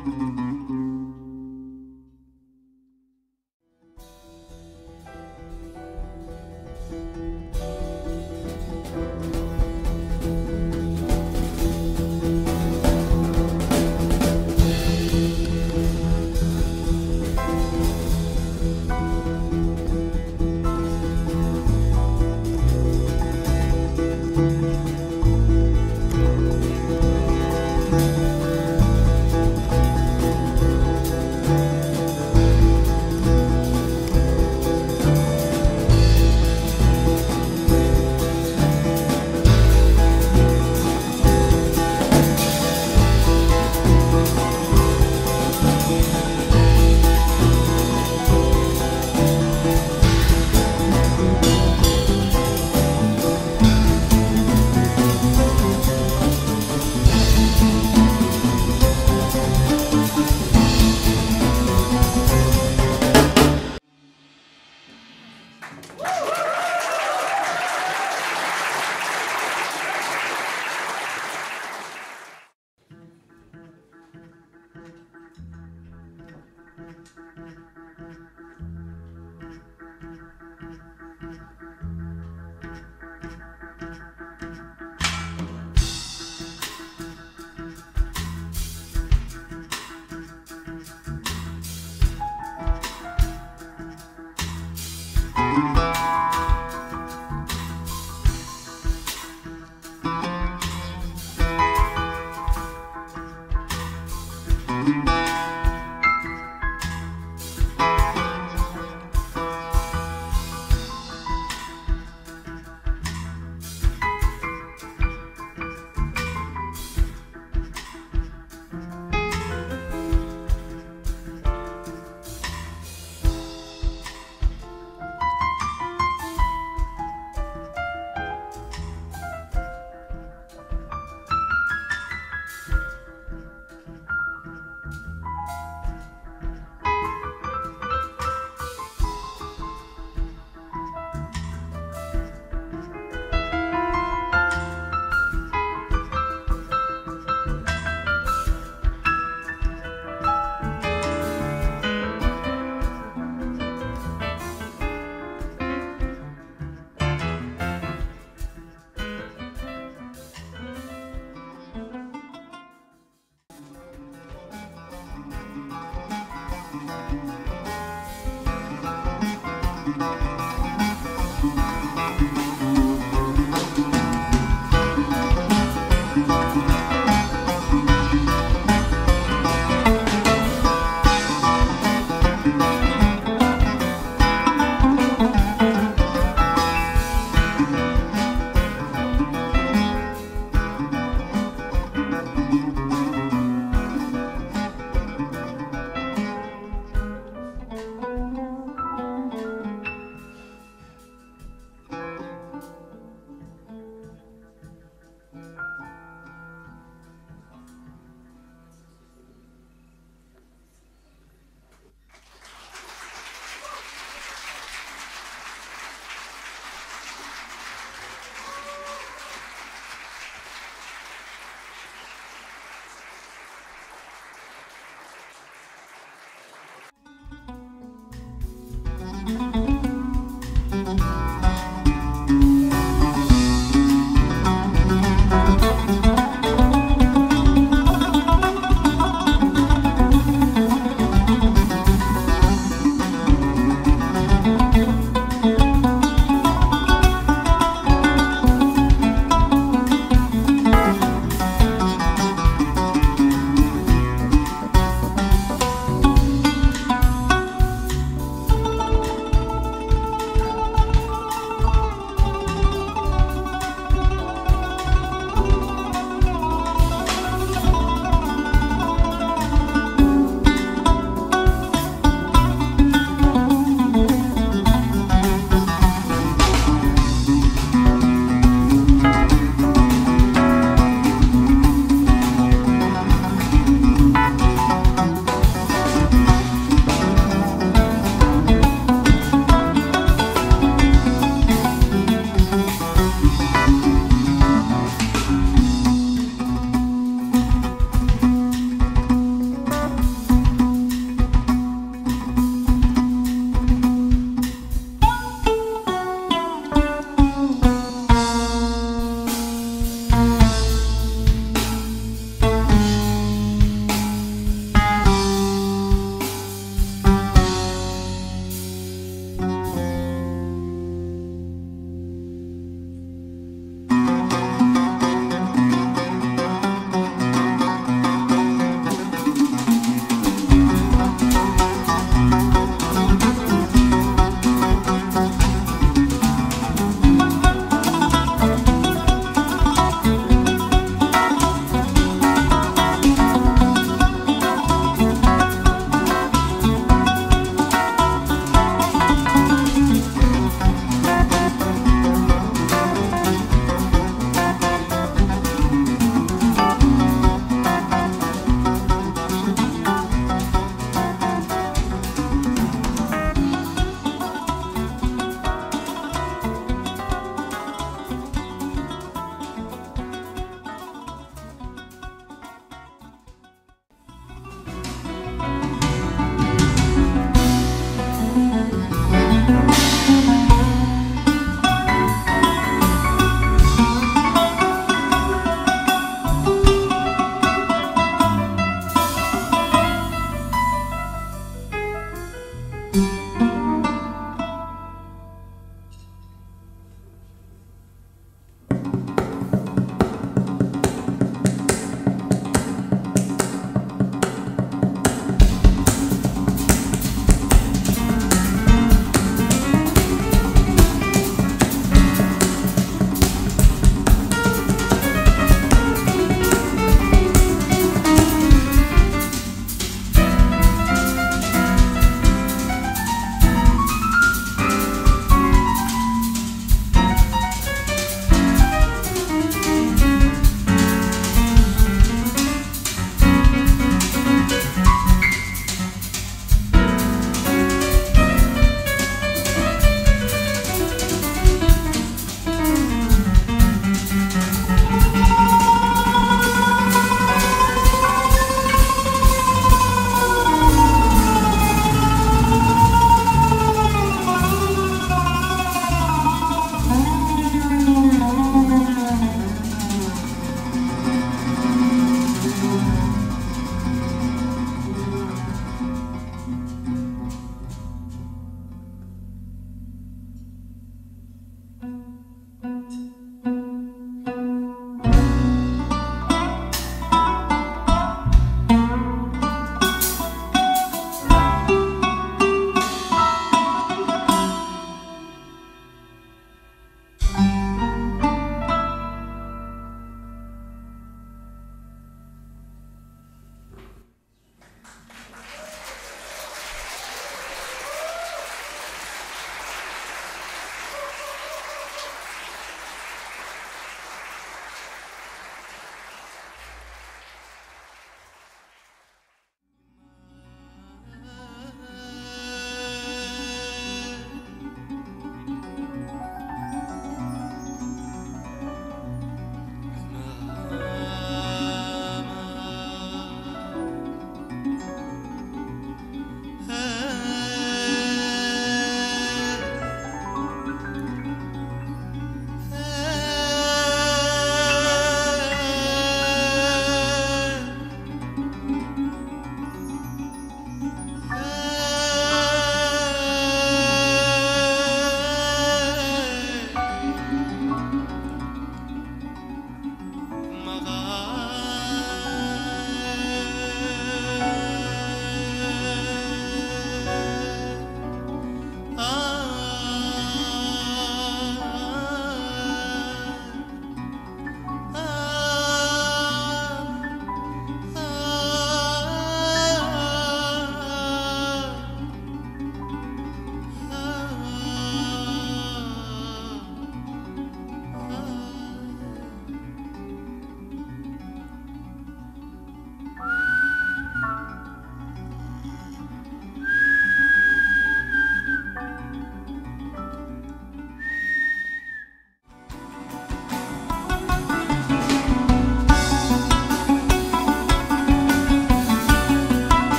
Mm-hmm. Música